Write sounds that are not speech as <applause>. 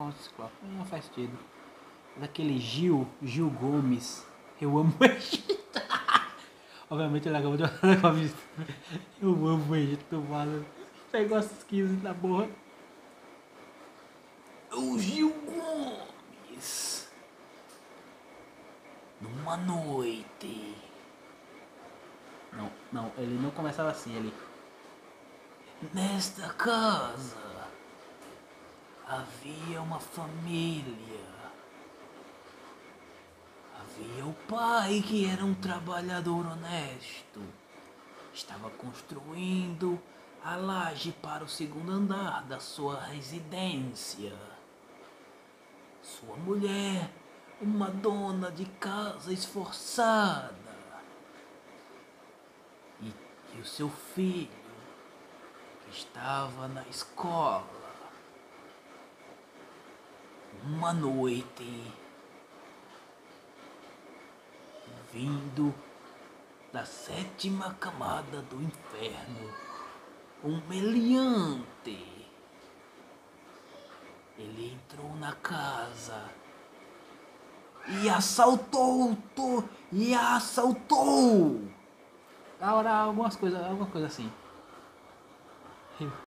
Não faz sentido. Daquele Gil, Gil Gomes. Eu amo o Egito. <laughs> Obviamente ele acabou de falar com a vista. Eu amo o Egito, mano. Negócio esquisito na porra. O Gil Gomes. Numa noite. Não, não, ele não começava assim, ele. Nesta casa havia uma família. Havia o pai que era um trabalhador honesto. Estava construindo a laje para o segundo andar da sua residência. Sua mulher, uma dona de casa esforçada. E, e o seu filho, que estava na escola. Uma noite, vindo da sétima camada do inferno, um meliante. Ele entrou na casa e assaltou to, e assaltou. Agora algumas coisas, alguma coisa assim.